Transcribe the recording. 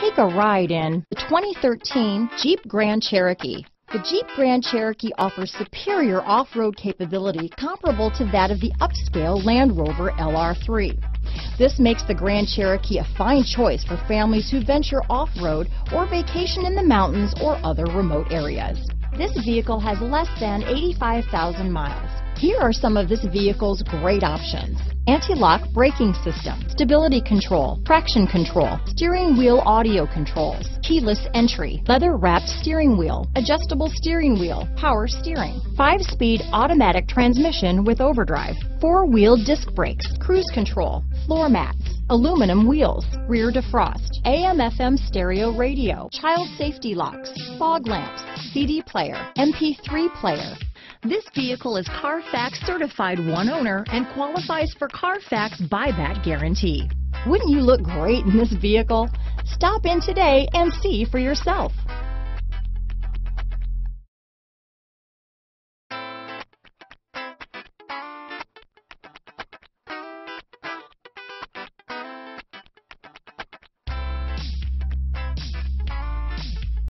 Take a ride in the 2013 Jeep Grand Cherokee. The Jeep Grand Cherokee offers superior off-road capability comparable to that of the upscale Land Rover LR3. This makes the Grand Cherokee a fine choice for families who venture off-road or vacation in the mountains or other remote areas. This vehicle has less than 85,000 miles. Here are some of this vehicle's great options. Anti-lock braking system, stability control, traction control, steering wheel audio controls, keyless entry, leather wrapped steering wheel, adjustable steering wheel, power steering, five speed automatic transmission with overdrive, four wheel disc brakes, cruise control, floor mats, aluminum wheels, rear defrost, AM FM stereo radio, child safety locks, fog lamps, CD player, MP3 player, this vehicle is Carfax certified one owner and qualifies for Carfax buyback guarantee. Wouldn't you look great in this vehicle? Stop in today and see for yourself.